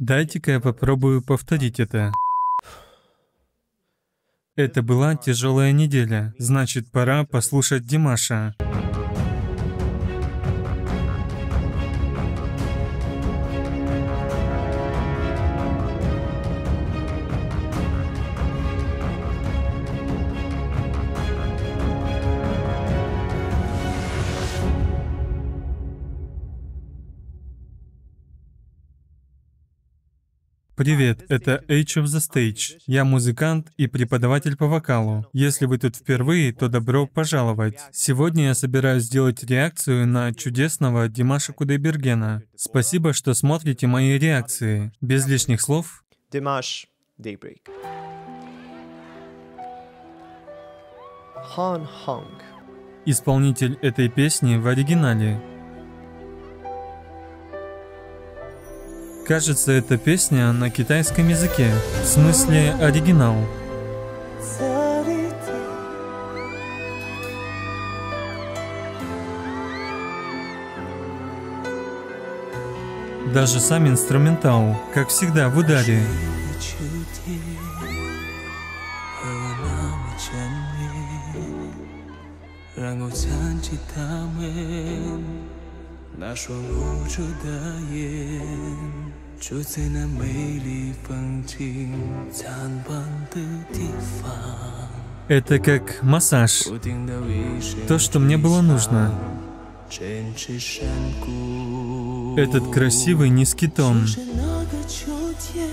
Дайте-ка я попробую повторить это. Это была тяжелая неделя. Значит, пора послушать Димаша. Привет, это Age of the Stage. Я музыкант и преподаватель по вокалу. Если вы тут впервые, то добро пожаловать. Сегодня я собираюсь сделать реакцию на чудесного Димаша Кудайбергена. Спасибо, что смотрите мои реакции. Без лишних слов. Dimash Daybreak. Han Hong. Исполнитель этой песни в оригинале Кажется, эта песня на китайском языке, в смысле оригинал. Даже сам инструментал, как всегда, в ударе. Ran 住在那美丽风景灿烂的地方。 Это как массаж. 不停地为谁 То, что мне было нужно. 坚持山谷。 Этот красивый низкий тон. 是那个秋天，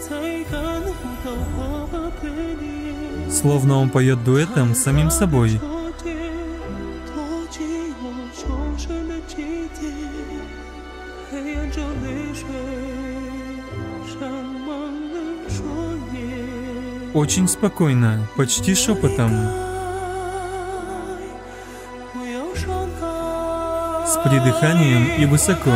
才感悟到花的脸。 Словно он поет дуэтом с самим собой. Очень спокойно, почти шепотом. С придыханием и высоко.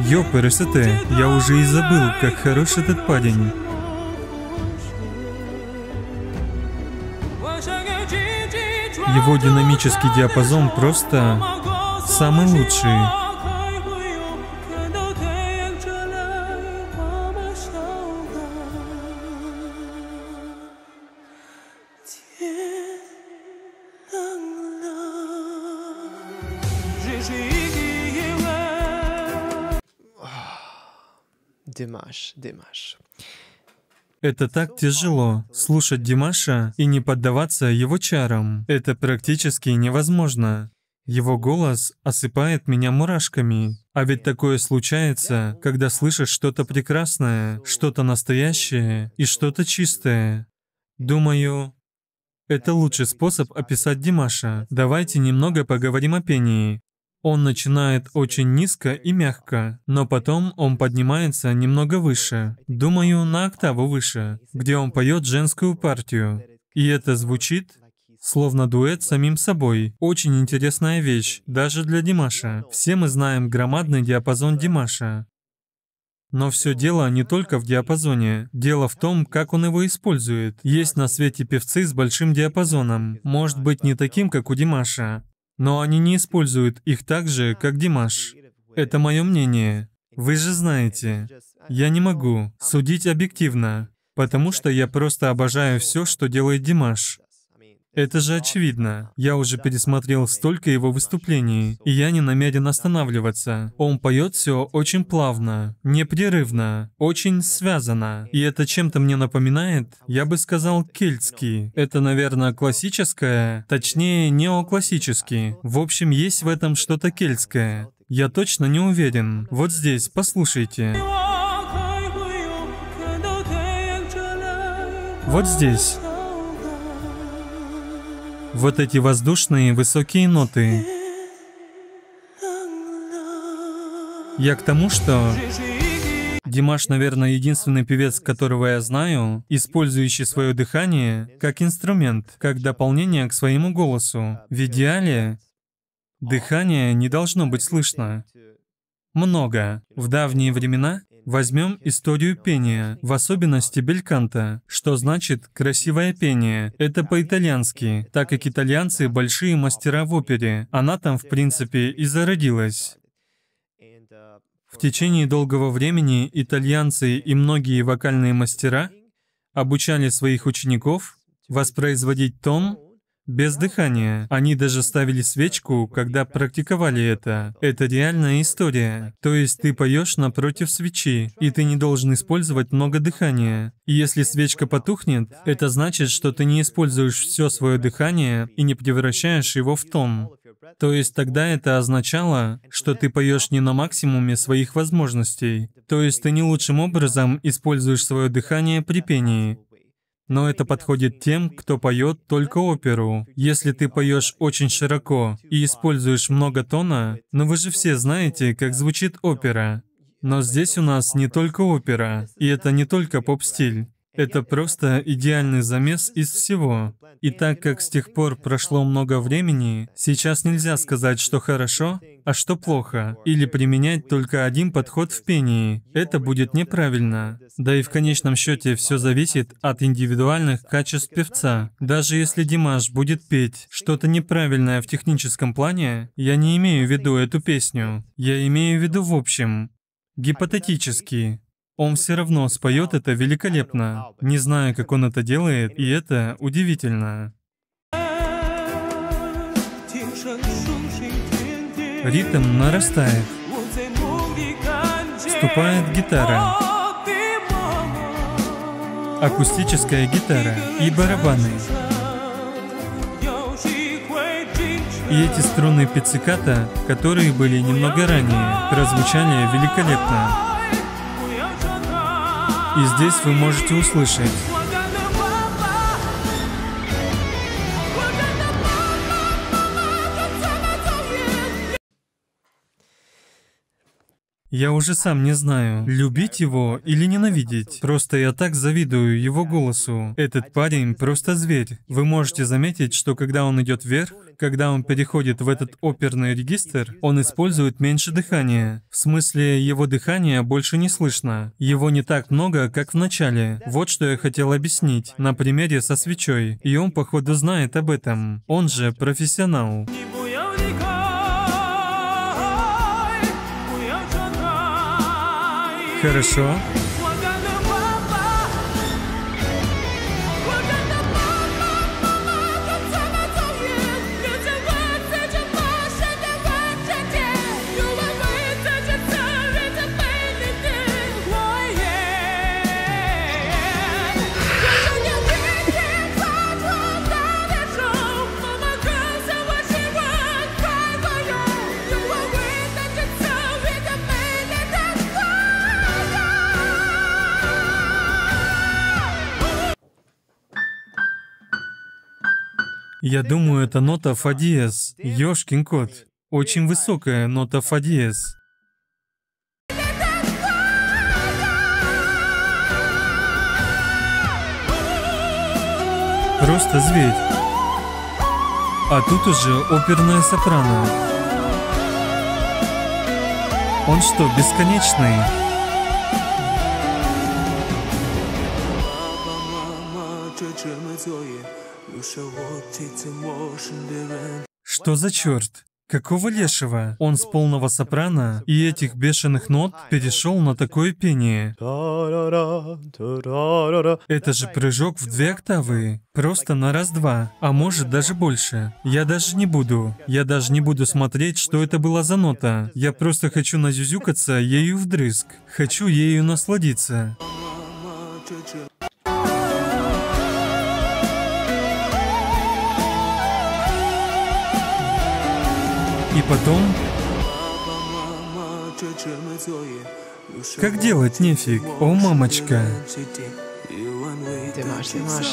Ёпрст, я уже и забыл, как хорош этот парень. Его динамический диапазон просто самый лучший. Димаш, Димаш. Это так тяжело, слушать Димаша и не поддаваться его чарам. Это практически невозможно. Его голос осыпает меня мурашками. А ведь такое случается, когда слышишь что-то прекрасное, что-то настоящее и что-то чистое. Думаю, это лучший способ описать Димаша. Давайте немного поговорим о пении. Он начинает очень низко и мягко, но потом он поднимается немного выше, думаю, на октаву выше, где он поет женскую партию. И это звучит словно дуэт самим собой. Очень интересная вещь, даже для Димаша. Все мы знаем громадный диапазон Димаша. Но все дело не только в диапазоне. Дело в том, как он его использует. Есть на свете певцы с большим диапазоном. Может быть, не таким, как у Димаша. Но они не используют их так же, как Димаш. Это мое мнение. Вы же знаете. Я не могу судить объективно, потому что я просто обожаю все, что делает Димаш. Это же очевидно. Я уже пересмотрел столько его выступлений, и я не намерен останавливаться. Он поет все очень плавно, непрерывно, очень связано. И это чем-то мне напоминает, я бы сказал, кельтский. Это, наверное, классическое, точнее, неоклассический. В общем, есть в этом что-то кельтское. Я точно не уверен. Вот здесь, послушайте. Вот здесь. Вот эти воздушные высокие ноты. Я к тому, что Димаш, наверное, единственный певец, которого я знаю, использующий свое дыхание как инструмент, как дополнение к своему голосу. В идеале дыхание не должно быть слышно. Много. В давние времена Возьмем историю пения, в особенности бельканта. Что значит «красивое пение»? Это по-итальянски, так как итальянцы большие мастера в опере. Она там, в принципе, и зародилась. В течение долгого времени итальянцы и многие вокальные мастера обучали своих учеников воспроизводить тон без дыхания. Они даже ставили свечку, когда практиковали это. Это реальная история. То есть ты поешь напротив свечи, и ты не должен использовать много дыхания. И если свечка потухнет, это значит, что ты не используешь все свое дыхание и не превращаешь его в тон. То есть тогда это означало, что ты поешь не на максимуме своих возможностей. То есть ты не лучшим образом используешь свое дыхание при пении. Но это подходит тем, кто поет только оперу. Если ты поешь очень широко и используешь много тона, но вы же все знаете, как звучит опера. Но здесь у нас не только опера, и это не только поп-стиль. Это просто идеальный замес из всего. И так как с тех пор прошло много времени, сейчас нельзя сказать, что хорошо, а что плохо, или применять только один подход в пении. Это будет неправильно. Да и в конечном счете все зависит от индивидуальных качеств певца. Даже если Димаш будет петь что-то неправильное в техническом плане, я не имею в виду эту песню. Я имею в виду в общем. Гипотетически, он все равно споет это великолепно, не зная, как он это делает, и это удивительно. Ритм нарастает. Вступает гитара. Акустическая гитара и барабаны. И эти струны пицциката, которые были немного ранее, прозвучали великолепно. И здесь вы можете услышать. Я уже сам не знаю, любить его или ненавидеть. Просто я так завидую его голосу. Этот парень просто зверь. Вы можете заметить, что когда он идет вверх, когда он переходит в этот оперный регистр, он использует меньше дыхания. В смысле, его дыхания больше не слышно. Его не так много, как в начале. Вот что я хотел объяснить на примере со свечой. И он, походу, знает об этом. Он же профессионал. Хорошо. Я думаю, это нота фа диез. Ёшкин кот. Очень высокая нота фа диез. Просто зверь. А тут уже оперная сопрано. Он что, бесконечный? Что за черт? Какого лешего? Он с полного сопрано и этих бешеных нот перешел на такое пение. Это же прыжок в две октавы. Просто на раз-два, а может даже больше. Я даже не буду. Я даже не буду смотреть, что это была за нота. Я просто хочу назюзюкаться ею вдрызг. Хочу ею насладиться. И потом... Как делать нефиг? О, мамочка. Димаш, Димаш.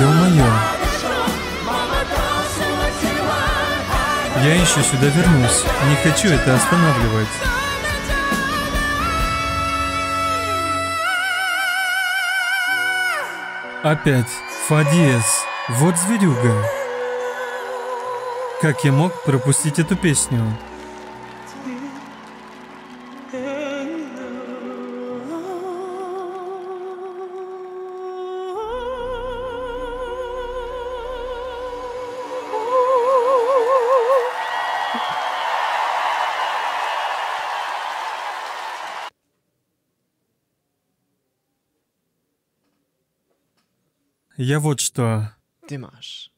Ё-моё. Я еще сюда вернусь. Не хочу это останавливать. Опять. Фа. Вот зверюга. Как я мог пропустить эту песню? Я вот что. Димаш.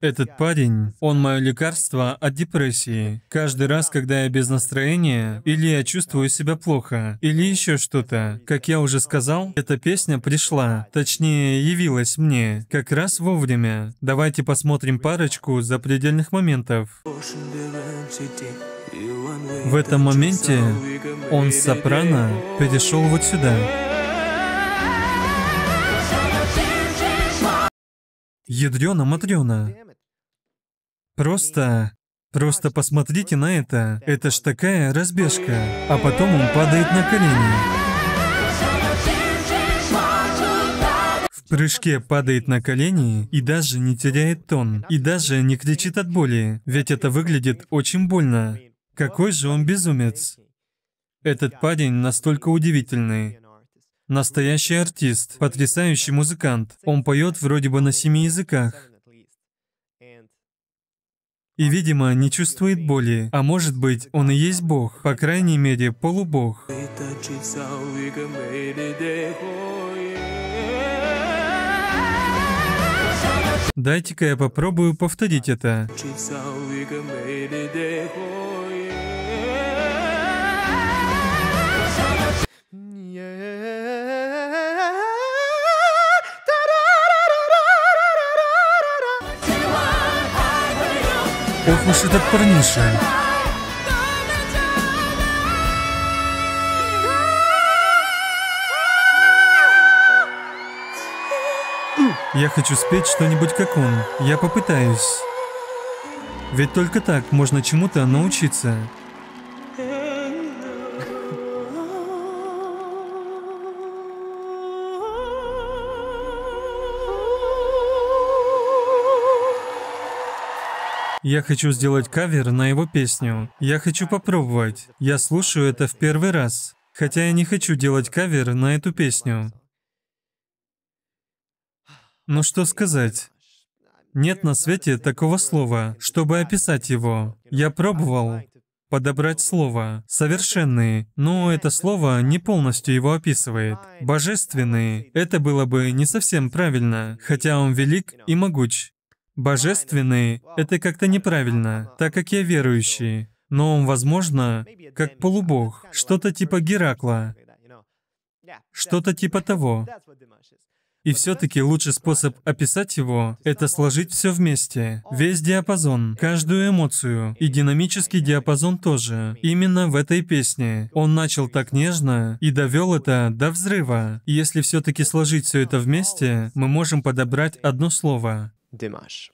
Этот парень, он мое лекарство от депрессии. Каждый раз, когда я без настроения, или я чувствую себя плохо, или еще что-то. Как я уже сказал, эта песня пришла, точнее, явилась мне, как раз вовремя. Давайте посмотрим парочку запредельных моментов. В этом моменте он с сопрано перешел вот сюда. Ядрена Матрена. Просто... Просто посмотрите на это. Это ж такая разбежка. А потом он падает на колени. В прыжке падает на колени и даже не теряет тон. И даже не кричит от боли. Ведь это выглядит очень больно. Какой же он безумец. Этот парень настолько удивительный. Настоящий артист, потрясающий музыкант. Он поет вроде бы на семи языках. И, видимо, не чувствует боли. А может быть, он и есть Бог. По крайней мере, полубог. Дайте-ка я попробую повторить это. Уж этот парниша. Я хочу спеть что-нибудь как он. Я попытаюсь. Ведь только так можно чему-то научиться. Я хочу сделать кавер на его песню. Я хочу попробовать. Я слушаю это в первый раз. Хотя я не хочу делать кавер на эту песню. Ну что сказать? Нет на свете такого слова, чтобы описать его. Я пробовал подобрать слово «совершенный», но это слово не полностью его описывает. «Божественный» — это было бы не совсем правильно, хотя он велик и могуч. Божественный — это как-то неправильно, так как я верующий. Но он, возможно, как полубог, что-то типа Геракла, что-то типа того. И все-таки лучший способ описать его — это сложить все вместе. Весь диапазон, каждую эмоцию. И динамический диапазон тоже. Именно в этой песне. Он начал так нежно и довел это до взрыва. И если все-таки сложить все это вместе, мы можем подобрать одно слово démarche.